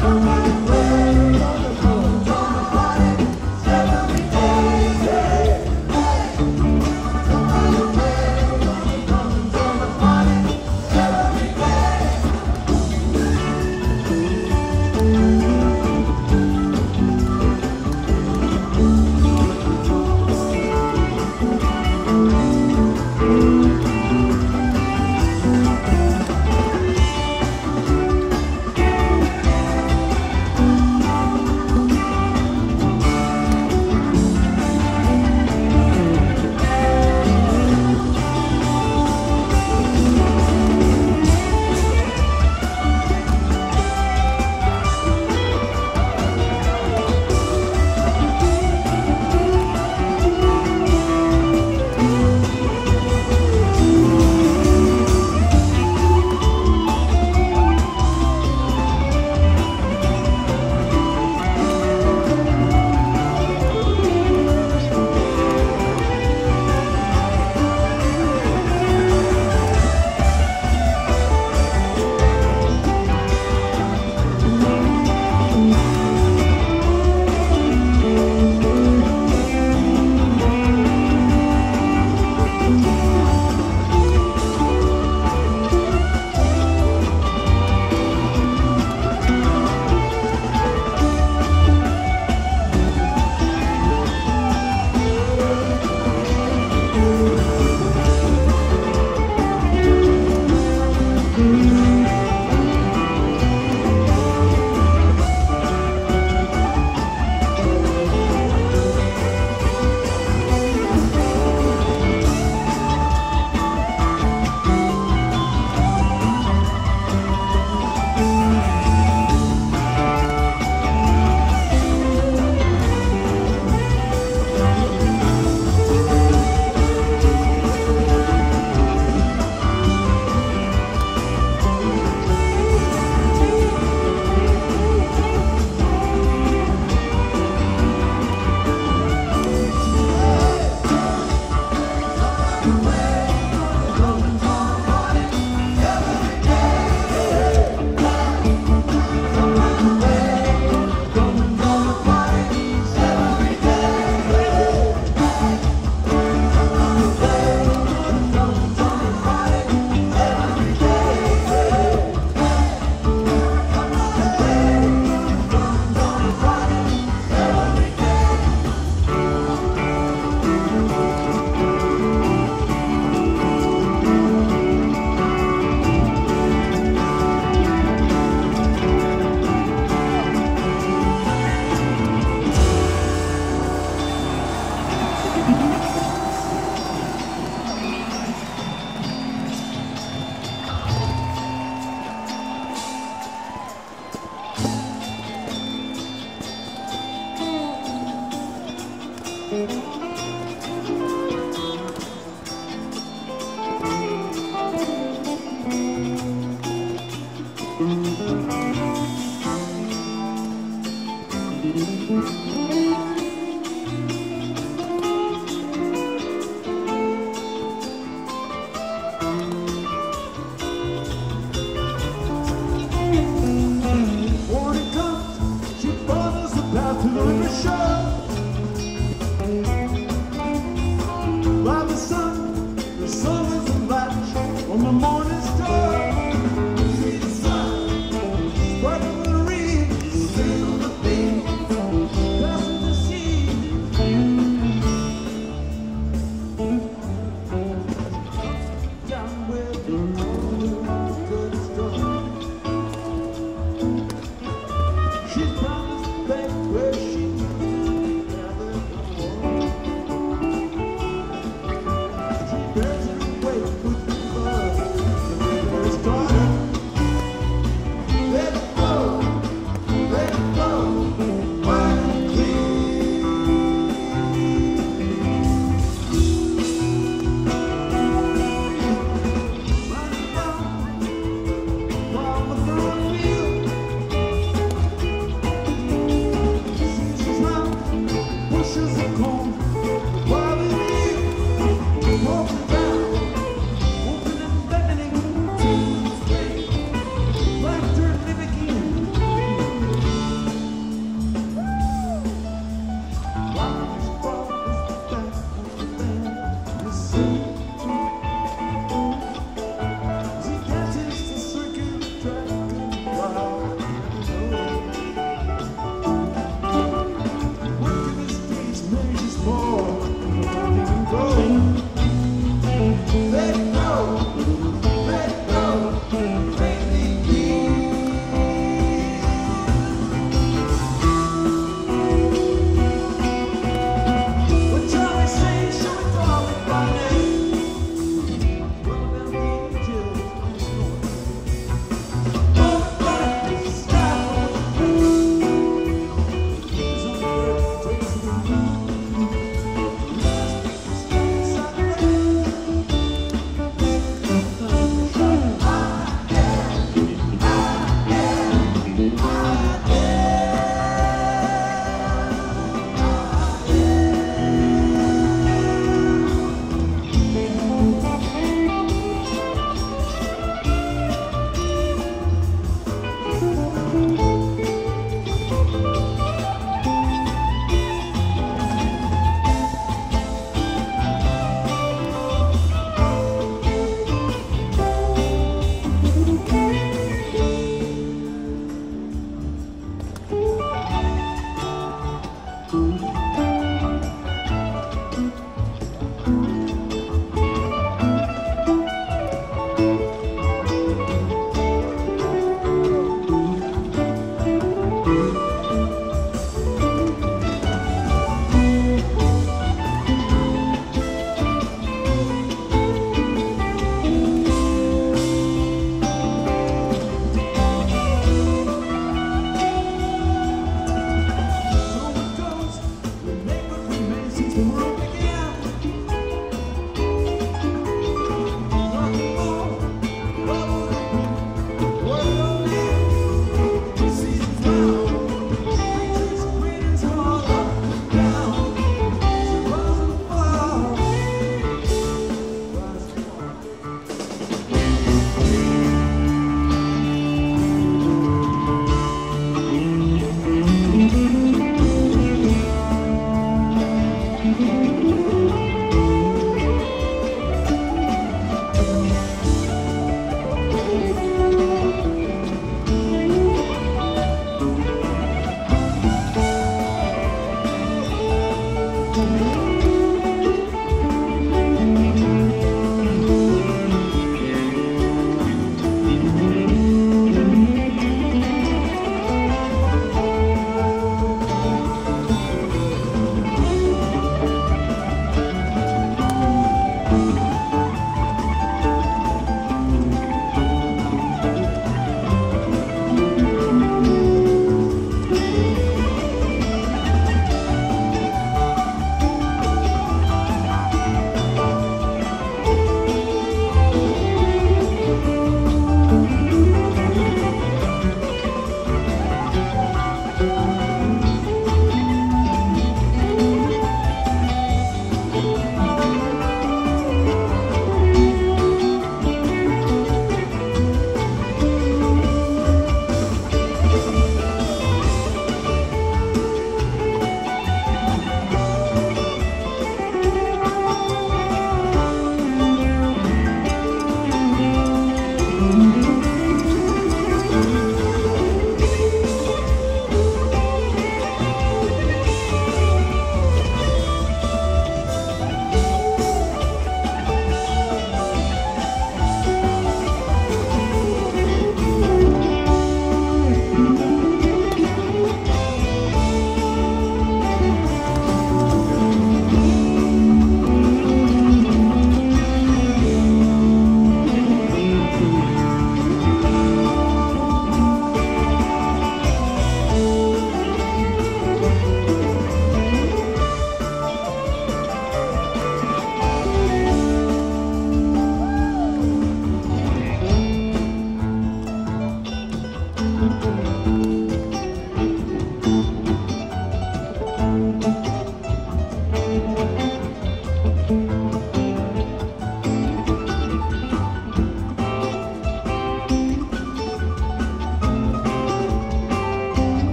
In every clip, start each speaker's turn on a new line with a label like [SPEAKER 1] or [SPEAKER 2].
[SPEAKER 1] Oh,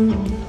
[SPEAKER 1] Mm-hmm.